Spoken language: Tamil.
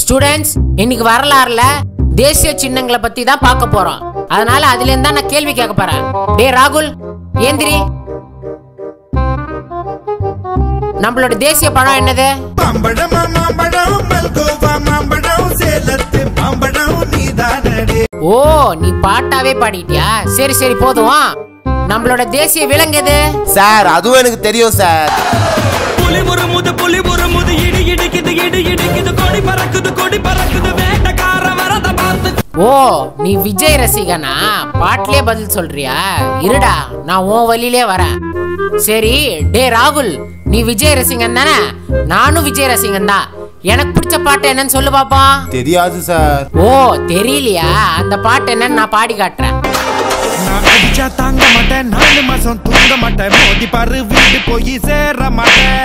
ஸ்டூடெண்ட்ஸ் இன்னைக்கு வரலாறுல தேசிய சின்னங்களை பத்தி தான் பார்க்க போறோம். அதனால அதுல இருந்தா நான் கேள்வி கேட்க போறேன். டே ராகுல் ஏந்திரி. நம்மளோட தேசிய பழம் என்னது? மாம்பழம் மாம்பழம் மல்கோவா மாம்பழம் சேலத்து மாம்பழம் நீதானடி ஓ நீ பாட்டாவே பாடிட்டியா? சரி சரி போதும். நம்மளோட தேசிய விலங்கு எது? சார் அதுவும் எனக்கு தெரியும் சார். கொடி பறக்குது வேட்டக்கார வரத பார்த்து ஓ நீ விஜய் ரசிகனா? பாட்டிலே பதில் சொல்றியா? இருடா நான் உன் வழியிலே வரேன். சரி டே ராகுல் நீ விஜய் ரசிகன் தானே? நானும் விஜய் ரசிகன் தான். எனக்கு பிடிச்ச பாட்டு என்னன்னு சொல்லு பாப்போம் தெரியாது சார். ஓ தெரியலையா? அந்த பாட்டு என்னன்னு நான் பாடி காட்டுறேன். நான் அடிச்சா தாங்க மாட்டேன் நாலு மாசம் தூங்க மாட்டேன். மோதி பாரு வீடு போய் சேர மாட்டேன்.